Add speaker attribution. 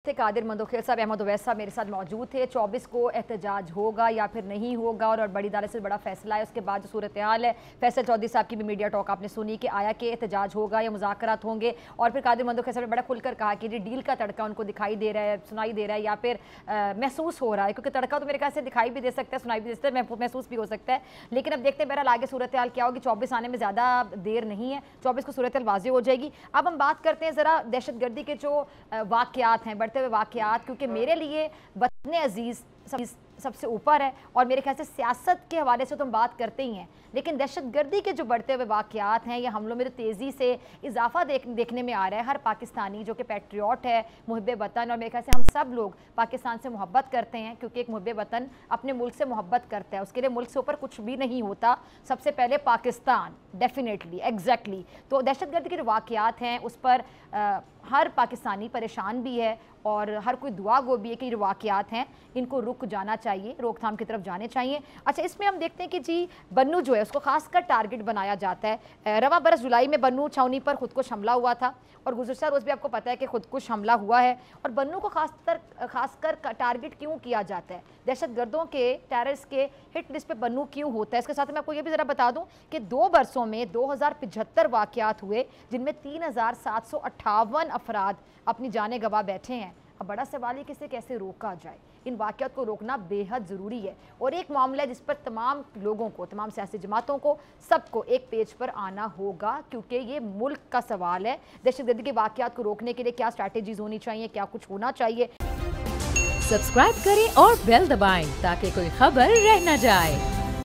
Speaker 1: थे कादिर मंदोखेल साहब अहमद ओवैस साहब मेरे साथ मौजूद थे। 24 को एहतजाज होगा या फिर नहीं होगा और, और बड़ी अदालत से बड़ा फैसला है। उसके बाद जो सूरत हाल है फैसल चौधरी साहब की भी मीडिया टॉक आपने सुनी कि आया कि एहतजाज होगा या मुजाकरात होंगे। और फिर कादिर मंदोखेल साहब ने बड़ा खुलकर कहा कि जी डील का तड़का उनको दिखाई दे रहा है सुनाई दे रहा है या फिर महसूस हो रहा है। क्योंकि तड़का तो मेरे ख्याल से दिखाई भी दे सकता है सुनाई भी दे सकता है महसूस भी हो सकता है। लेकिन अब देखते हैं बहरहाल आगे सूरत हाल क्या होगी। चौबीस आने में ज़्यादा देर नहीं है। चौबीस को सूरत हाल वाजी हो जाएगी। अब हम बात करते हैं ज़रा दहशत गर्दी के जो वाक़ात हैं बढ़ते हुए वाक़ात क्योंकि मेरे लिए वतन अज़ीज़ सबसे ऊपर है और मेरे ख्याल से सियासत के हवाले से तो हम बात करते ही हैं। लेकिन दहशत गर्दी के जो बढ़ते हुए वाक़ात हैं, या हमलों में तो तेज़ी से इजाफा देख, देखने में आ रहा है। हर पाकिस्तानी जो कि पेट्रियाट है मुहब वतन, और मेरे ख्याल से हम सब लोग पाकिस्तान से मोहब्बत करते हैं, क्योंकि एक मुहब वतन अपने मुल्क से मोहब्बत करता है। उसके लिए मुल्क से ऊपर कुछ भी नहीं होता। सबसे पहले पाकिस्तान डेफिनेटली एग्जैक्टली तो दहशत गर्दी के जो वाक़ात हैं, उस पर हर पाकिस्तानी परेशान भी है, और हर कोई दुआ गो भी है कि जो वाक़ात हैं, इनको रुक जाना चाहिए। रोकथाम की तरफ़ जाने चाहिए। अच्छा इसमें हम देखते हैं कि जी, बन्नू जो है, उसको खासकर टारगेट बनाया जाता है। रवा बरस जुलाई में बन्नू छावनी पर खुदकुश हमला हुआ था और गुजशत रोज़ भी आपको पता है कि खुदकुश हमला हुआ है और बन्नू को खासकर खासकर टारगेट क्यों किया जाता है? दहशत गर्दों के टेररिस्ट के हिट लिस्ट पे बन्नू क्यों होता है? इसके साथ मैं आपको ये भी ज़रा बता दूँ कि दो बरसों में दो हज़ार वाक़ात हुए, जिनमें तीन हज़ार सात सौ अट्ठावन अफराद अपनी जाने गवा बैठे हैं। अब बड़ा सवाल है कि इसे कैसे रोका जाए? इन वाक़ात को रोकना बेहद ज़रूरी है। और एक मामला है जिस पर तमाम लोगों को, तमाम सियासी जमातों को, सबको एक पेज पर आना होगा, क्योंकि ये मुल्क का सवाल है। दहशत गर्दी के वाक़ात को रोकने के लिए क्या स्ट्रैटेजीज होनी चाहिए, क्या कुछ होना चाहिए?
Speaker 2: सब्सक्राइब करें और बेल दबाएँ, ताकि कोई खबर रह न जाए।